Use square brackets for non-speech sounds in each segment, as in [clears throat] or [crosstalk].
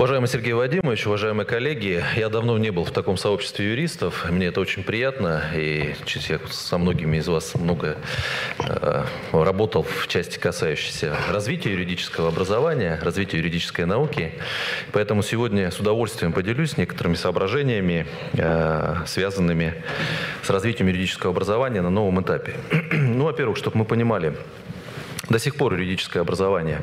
Уважаемый Сергей Вадимович, уважаемые коллеги, я давно не был в таком сообществе юристов. Мне это очень приятно. И я со многими из вас много э, работал в части, касающейся развития юридического образования, развития юридической науки. Поэтому сегодня с удовольствием поделюсь некоторыми соображениями, э, связанными с развитием юридического образования на новом этапе. [clears throat] ну, во-первых, чтобы мы понимали, до сих пор юридическое образование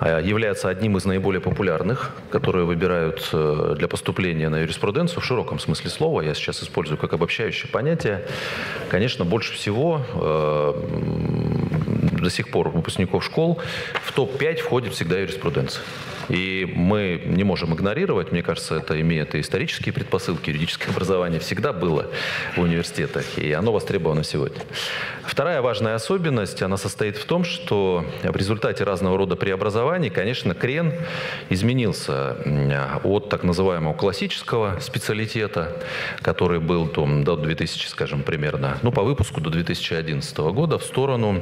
а, является одним из наиболее популярных, которые выбирают э, для поступления на юриспруденцию в широком смысле слова. Я сейчас использую как обобщающее понятие. Конечно, больше всего э, до сих пор выпускников школ в топ-5 входит всегда юриспруденция. И мы не можем игнорировать, мне кажется, это имеет и исторические предпосылки, юридическое образование всегда было в университетах, и оно востребовано сегодня. Вторая важная особенность, она состоит в том, что в результате разного рода преобразований, конечно, крен изменился от так называемого классического специалитета, который был там, до 2000, скажем, примерно, ну, по выпуску до 2011 года, в сторону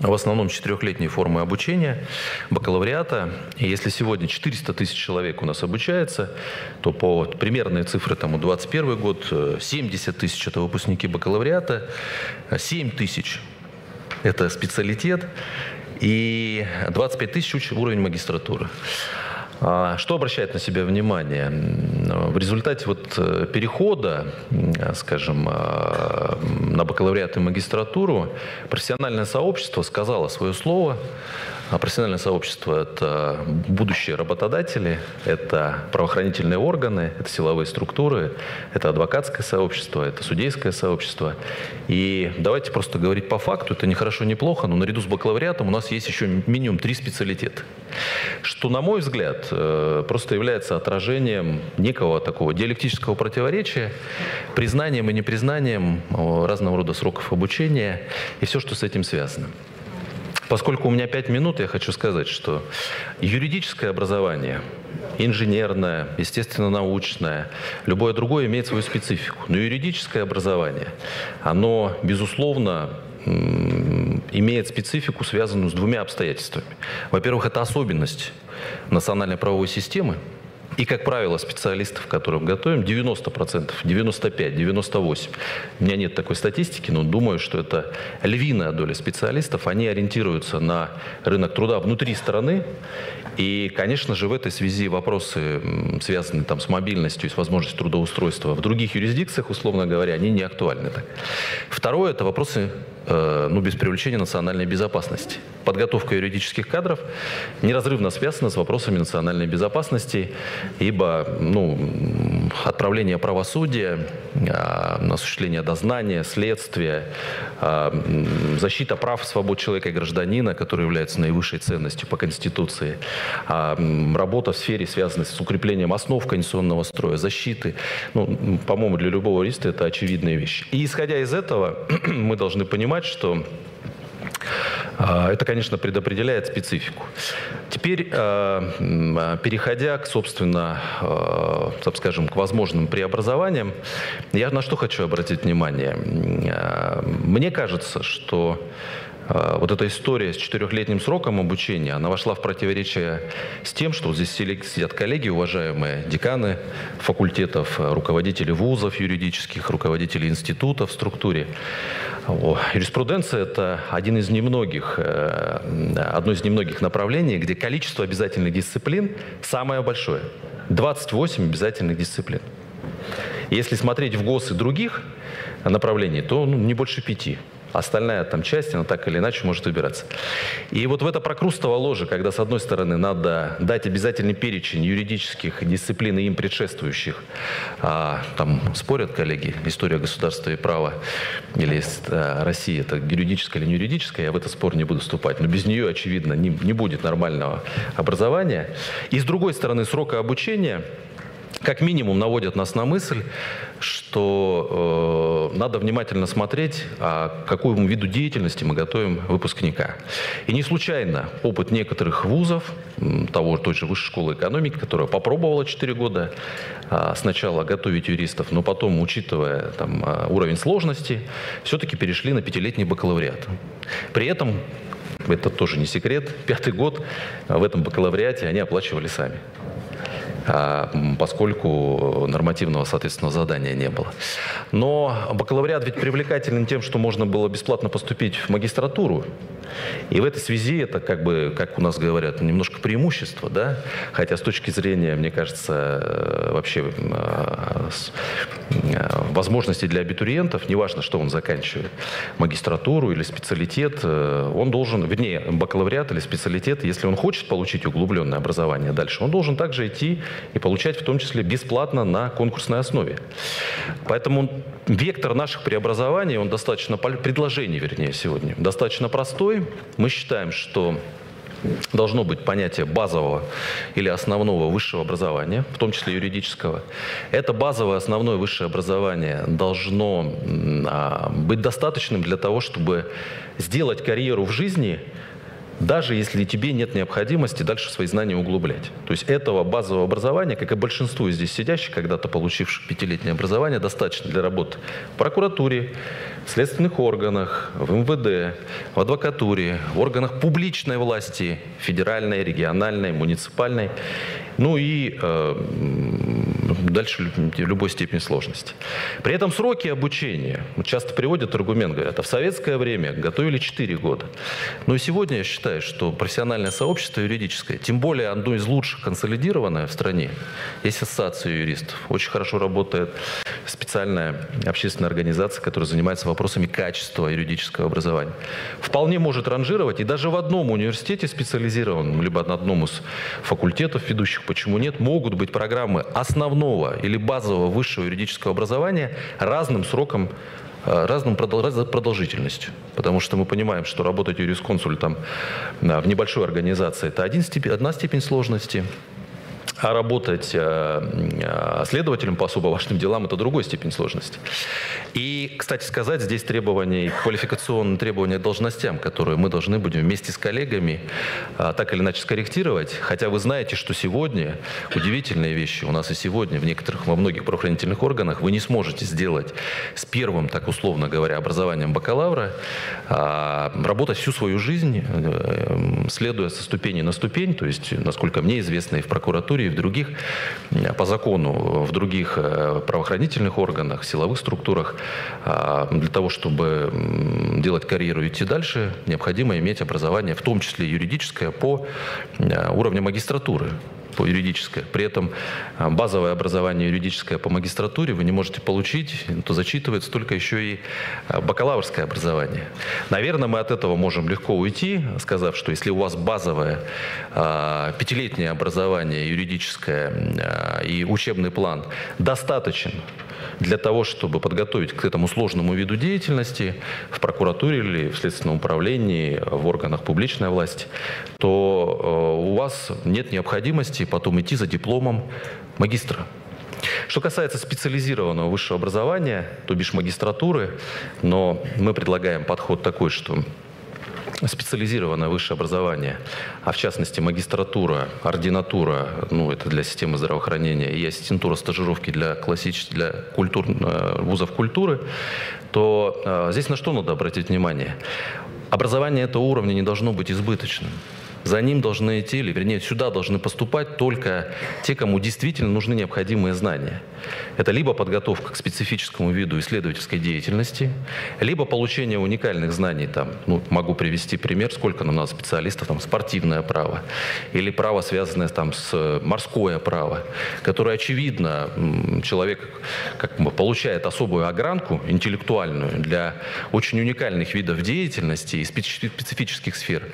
в основном четырехлетние формы обучения, бакалавриата. И если сегодня 400 тысяч человек у нас обучается, то по примерные цифры тому 21 год 70 э, тысяч это выпускники бакалавриата, 7 тысяч это специалитет, и 25 тысяч уровень магистратуры. А, что обращает на себя внимание? В результате вот э, перехода, скажем, а, на бакалавриат и магистратуру профессиональное сообщество сказало свое слово, а профессиональное сообщество – это будущие работодатели, это правоохранительные органы, это силовые структуры, это адвокатское сообщество, это судейское сообщество. И давайте просто говорить по факту, это не хорошо, не плохо, но наряду с бакалавриатом у нас есть еще минимум три специалитета. Что, на мой взгляд, просто является отражением некого такого диалектического противоречия, признанием и непризнанием разного рода сроков обучения и все, что с этим связано. Поскольку у меня пять минут, я хочу сказать, что юридическое образование, инженерное, естественно-научное, любое другое имеет свою специфику. Но юридическое образование, оно, безусловно, имеет специфику, связанную с двумя обстоятельствами. Во-первых, это особенность национальной правовой системы, и, как правило, специалистов, которых готовим, 90%, 95%, 98%. У меня нет такой статистики, но думаю, что это львиная доля специалистов. Они ориентируются на рынок труда внутри страны. И, конечно же, в этой связи вопросы, связанные там, с мобильностью и с возможностью трудоустройства в других юрисдикциях, условно говоря, они не актуальны. Второе – это вопросы ну, без привлечения национальной безопасности. Подготовка юридических кадров неразрывно связана с вопросами национальной безопасности, ибо ну, отправление правосудия, а, осуществление дознания, следствия, а, защита прав, свобод человека и гражданина, которые являются наивысшей ценностью по Конституции, а, работа в сфере, связанной с укреплением основ конституционного строя, защиты, ну, по-моему, для любого юриста это очевидные вещи. И исходя из этого, [clears throat] мы должны понимать, что это, конечно, предопределяет специфику. Теперь, а, переходя к, собственно, а, скажем, к возможным преобразованиям, я на что хочу обратить внимание. Мне кажется, что вот эта история с четырехлетним сроком обучения, она вошла в противоречие с тем, что здесь сидят коллеги, уважаемые деканы факультетов, руководители вузов юридических, руководители институтов в структуре. Юриспруденция – это один из немногих, э, одно из немногих направлений, где количество обязательных дисциплин самое большое. 28 обязательных дисциплин. Если смотреть в ГОС и других направлений, то ну, не больше пяти. Остальная там часть, она так или иначе может выбираться. И вот в это прокрустово ложе, когда, с одной стороны, надо дать обязательный перечень юридических дисциплин и им предшествующих, а, там спорят коллеги, история государства и права, или а, Россия, это юридическая или не юридическая, я в этот спор не буду вступать, но без нее, очевидно, не, не будет нормального образования. И, с другой стороны, срока обучения – как минимум наводят нас на мысль, что э, надо внимательно смотреть, а какому виду деятельности мы готовим выпускника. И не случайно опыт некоторых вузов, того той же Высшей школы экономики, которая попробовала 4 года э, сначала готовить юристов, но потом, учитывая там, а, уровень сложности, все-таки перешли на пятилетний бакалавриат. При этом это тоже не секрет, пятый год в этом бакалавриате они оплачивали сами. А, поскольку нормативного, соответственно, задания не было. Но бакалавриат ведь привлекателен тем, что можно было бесплатно поступить в магистратуру. И в этой связи это как бы, как у нас говорят, немножко преимущество, да? Хотя с точки зрения, мне кажется, э, вообще э, э, возможностей для абитуриентов, неважно, что он заканчивает, магистратуру или специалитет, он должен, вернее, бакалавриат или специалитет, если он хочет получить углубленное образование дальше, он должен также идти и получать в том числе бесплатно на конкурсной основе. Поэтому вектор наших преобразований, он достаточно, предложений, вернее, сегодня, достаточно простой. Мы считаем, что должно быть понятие базового или основного высшего образования, в том числе юридического. Это базовое основное высшее образование должно а, быть достаточным для того, чтобы сделать карьеру в жизни – даже если тебе нет необходимости дальше свои знания углублять. То есть этого базового образования, как и большинству здесь сидящих, когда-то получивших пятилетнее образование, достаточно для работы в прокуратуре, в следственных органах, в МВД, в адвокатуре, в органах публичной власти, федеральной, региональной, муниципальной, ну и э, дальше любой степени сложности. При этом сроки обучения, часто приводят аргумент, говорят, а в советское время готовили 4 года. Но и сегодня я считаю, что профессиональное сообщество юридическое, тем более одно из лучших консолидированное в стране, есть ассоциация юристов, очень хорошо работает специальная общественная организация, которая занимается вопросами качества юридического образования. Вполне может ранжировать, и даже в одном университете специализированном, либо на одном из факультетов ведущих, почему нет, могут быть программы основного или базового высшего юридического образования разным сроком Э, разным продолжительностью. Потому что мы понимаем, что работать юрисконсультом в небольшой организации – это один степень, одна степень сложности – а работать э, э, следователем по особо важным делам – это другой степень сложности. И, кстати сказать, здесь требования, квалификационные требования к должностям, которые мы должны будем вместе с коллегами э, так или иначе скорректировать. Хотя вы знаете, что сегодня удивительные вещи у нас и сегодня в некоторых, во многих правоохранительных органах вы не сможете сделать с первым, так условно говоря, образованием бакалавра, работать всю свою жизнь, следуя со ступени на ступень, то есть, насколько мне известно, и в прокуратуре, в других, по закону, в других э, правоохранительных органах, силовых структурах. А, для того, чтобы делать карьеру и идти дальше, необходимо иметь образование, в том числе юридическое, по э, уровню магистратуры по юридическое. При этом а, базовое образование юридическое по магистратуре вы не можете получить, то зачитывается только еще и а, бакалаврское образование. Наверное, мы от этого можем легко уйти, сказав, что если у вас базовое а, пятилетнее образование юридическое и учебный план достаточен для того, чтобы подготовить к этому сложному виду деятельности в прокуратуре или в следственном управлении, в органах публичной власти, то э, у вас нет необходимости потом идти за дипломом магистра. Что касается специализированного высшего образования, то бишь магистратуры, но мы предлагаем подход такой, что специализированное высшее образование, а в частности магистратура, ординатура, ну это для системы здравоохранения, и ассистентура стажировки для классических, для культур, э, вузов культуры, то э, здесь на что надо обратить внимание? Образование этого уровня не должно быть избыточным за ним должны идти, или вернее сюда должны поступать только те, кому действительно нужны необходимые знания. Это либо подготовка к специфическому виду исследовательской деятельности, либо получение уникальных знаний. Там, ну, могу привести пример, сколько нам надо специалистов, там, спортивное право, или право, связанное там, с морское право, которое, очевидно, человек как, получает особую огранку интеллектуальную для очень уникальных видов деятельности и специфических сфер,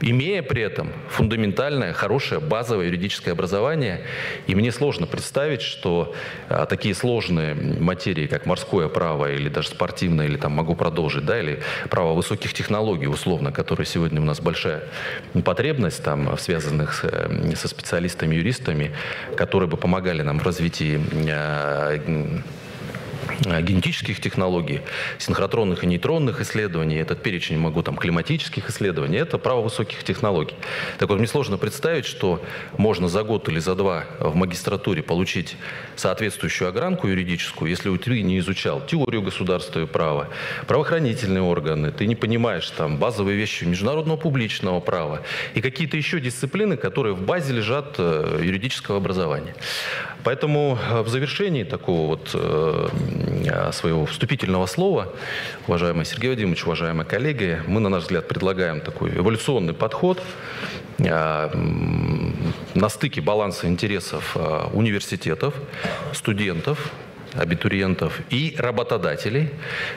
имея при этом этом фундаментальное, хорошее, базовое юридическое образование. И мне сложно представить, что а, такие сложные материи, как морское право или даже спортивное, или там могу продолжить, да, или право высоких технологий, условно, которые сегодня у нас большая потребность, там, связанных э, со специалистами, юристами, которые бы помогали нам в развитии Э, генетических технологий, синхротронных и нейтронных исследований, этот перечень могу там климатических исследований, это право высоких технологий. Так вот, мне сложно представить, что можно за год или за два в магистратуре получить соответствующую огранку юридическую, если ты не изучал теорию государства и права, правоохранительные органы, ты не понимаешь там базовые вещи международного публичного права и какие-то еще дисциплины, которые в базе лежат э, юридического образования. Поэтому э, в завершении такого вот Э, своего вступительного слова, уважаемый Сергей Вадимович, уважаемые коллеги, мы, на наш взгляд, предлагаем такой эволюционный подход э, на стыке баланса интересов э, университетов, студентов, абитуриентов и работодателей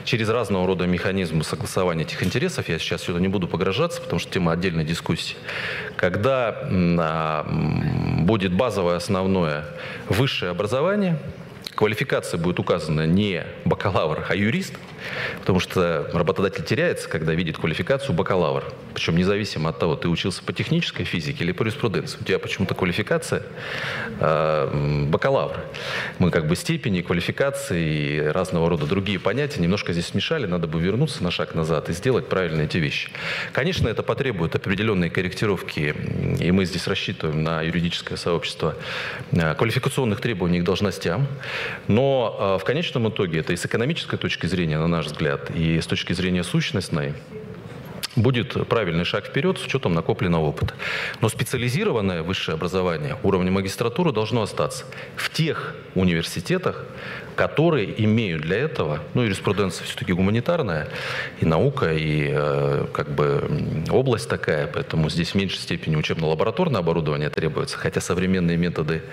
через разного рода механизмы согласования этих интересов. Я сейчас сюда не буду погружаться, потому что тема отдельной дискуссии. Когда а, будет базовое основное высшее образование – квалификация будет указана не бакалавр, а юрист, потому что работодатель теряется, когда видит квалификацию бакалавр. Причем независимо от того, ты учился по технической физике или по юриспруденции. У тебя почему-то квалификация э, бакалавр. Мы как бы степени, квалификации и разного рода другие понятия немножко здесь смешали. Надо бы вернуться на шаг назад и сделать правильно эти вещи. Конечно, это потребует определенные корректировки, и мы здесь рассчитываем на юридическое сообщество э, квалификационных требований к должностям. Но э, в конечном итоге это и с экономической точки зрения, на наш взгляд, и с точки зрения сущностной, будет правильный шаг вперед с учетом накопленного опыта. Но специализированное высшее образование уровня магистратуры должно остаться в тех университетах, которые имеют для этого, ну, юриспруденция все-таки гуманитарная, и наука, и э, как бы область такая, поэтому здесь в меньшей степени учебно-лабораторное оборудование требуется, хотя современные методы,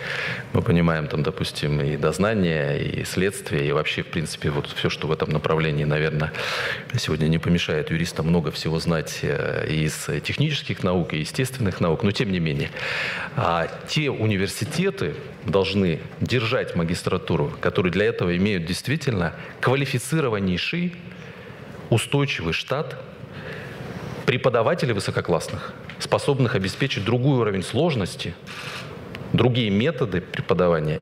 мы понимаем, там, допустим, и дознание, и следствие, и вообще, в принципе, вот все, что в этом направлении, наверное, сегодня не помешает юристам много всего знать э, из технических наук и естественных наук, но тем не менее. А те университеты должны держать магистратуру, которые для этого имеют действительно квалифицированнейший, устойчивый штат преподавателей высококлассных, способных обеспечить другой уровень сложности, другие методы преподавания.